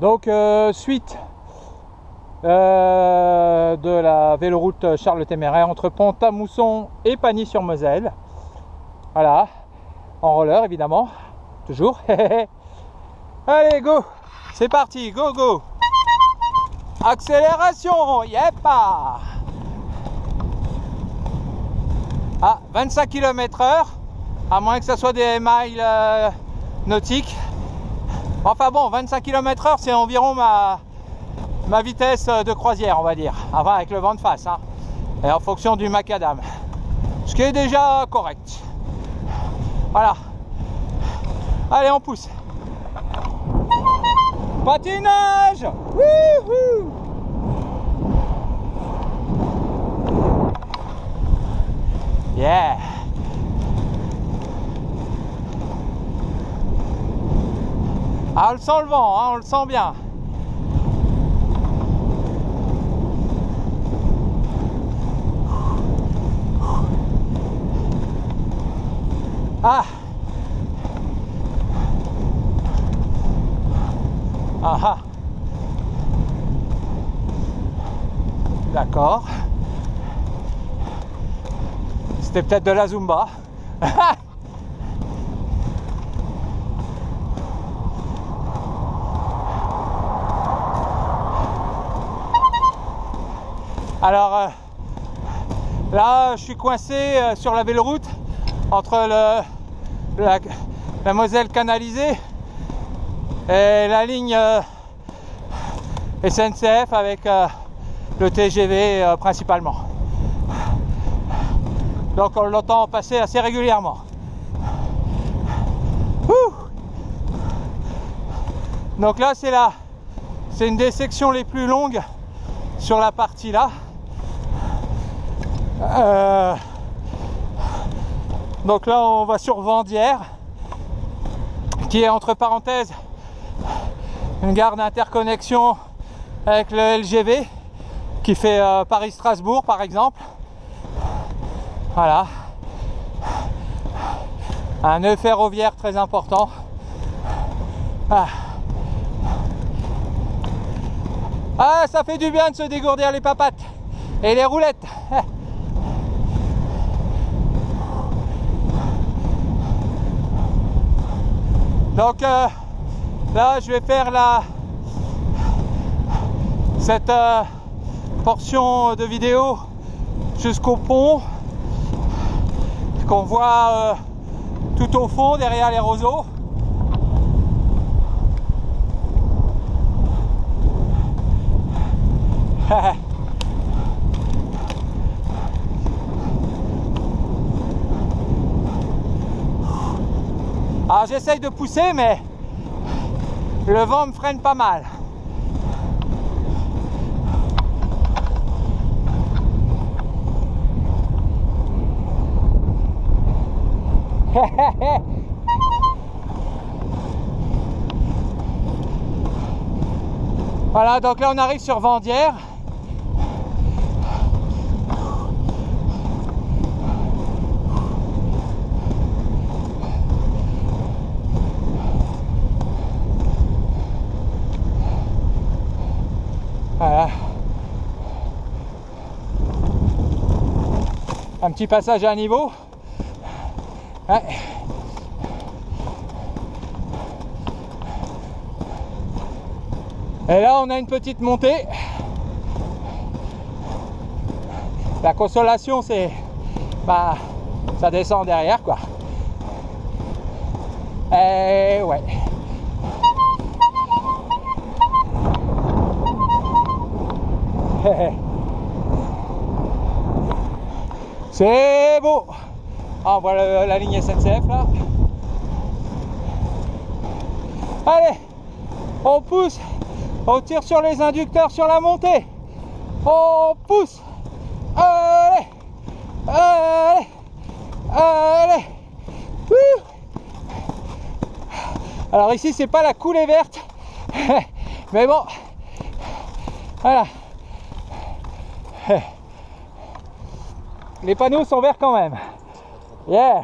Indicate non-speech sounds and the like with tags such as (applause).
Donc euh, suite euh, de la véloroute Charles le Téméraire entre Pont-à-Mousson et Pagny-sur-Moselle. Voilà, en roller évidemment, toujours. (laughs) Allez, go. C'est parti, go, go. Accélération. Yep. Ah, 25 km heure, à moins que ce soit des miles euh, nautiques. Enfin bon, 25 km heure, c'est environ ma, vitesse de croisière, on va dire. Enfin, avec le vent de face. Hein. Et en fonction du macadam. Ce qui est déjà correct. Voilà. Allez, on pousse. Patinage Wouhou Yeah Ah, on le sent le vent, hein, on le sent bien. Ah Ah ah D'accord. C'était peut-être de la Zumba. (laughs) Alors euh, là, je suis coincé euh, sur la véloroute entre le, la, Moselle canalisée et la ligne euh, SNCF avec le TGV principalement. Donc on l'entend passer assez régulièrement. Donc là c'est là, c'est une des sections les plus longues sur la partie là. Euh, donc là, on va sur Vendière, qui est entre parenthèses une gare d'interconnexion avec le LGV qui fait euh, Paris-Strasbourg par exemple. Voilà. Un nœud ferroviaire très important. Ah. ah, ça fait du bien de se dégourdir les papates et les roulettes. (laughs) Donc euh, là, je vais faire la cette euh, portion de vidéo jusqu'au pont qu'on voit euh, tout au fond derrière les roseaux. (laughs) Alors j'essaye de pousser mais le vent me freine pas mal. (laughs) voilà, donc là on arrive sur Vendière. Un petit passage à niveau. Et là, on a une petite montée. La consolation, c'est... Bah, ça descend derrière, quoi. Et ouais. (laughs) C'est beau ah, On la, ligne SNCF là. Allez, on pousse, on tire sur les inducteurs sur la montée. On pousse. Allez, allez, allez. Alors ici c'est pas la coulée verte, (laughs) mais bon, voilà. Les panneaux sont verts quand même. Yeah